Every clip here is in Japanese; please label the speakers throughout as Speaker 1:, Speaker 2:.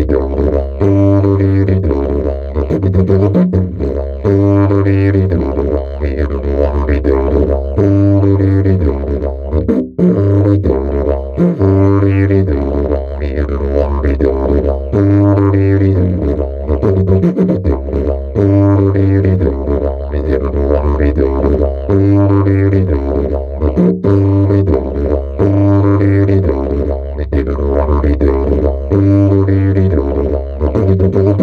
Speaker 1: Thank you.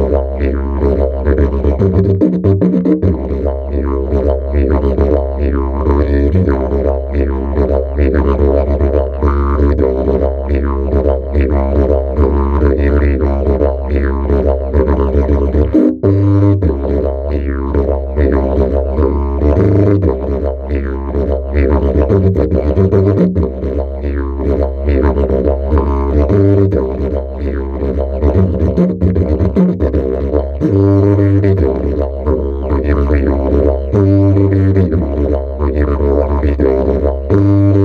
Speaker 1: you Thank you.